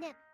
ね。